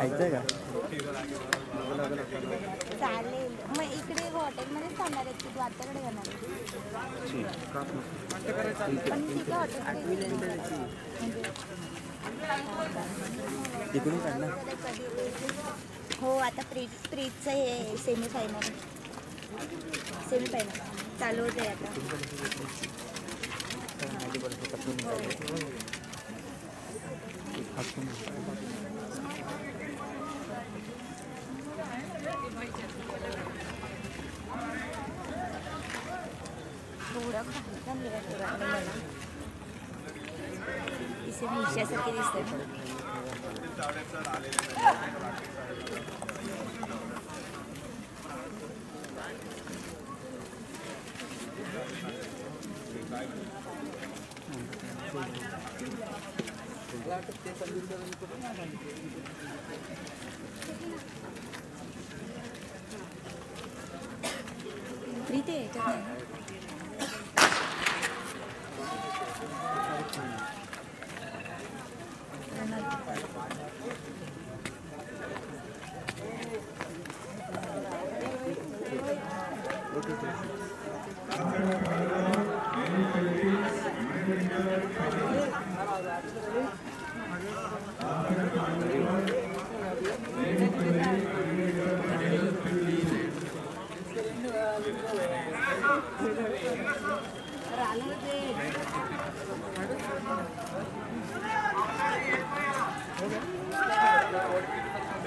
ऐकतंय का? चालेल. मग इकडे हॉटेलमध्येच थांबणार आहेत की तू आत्याकडे जाणार आहेस? पण तिथे हॉटेल तिकडून काढ ना. हो आता प्री प्रीतचं हे सेमीफायनल सेमीफायनल चालू होते आता. थोडं काही का मिळत तुला मला इथे भिशासारखी दिसते प्रीते क्या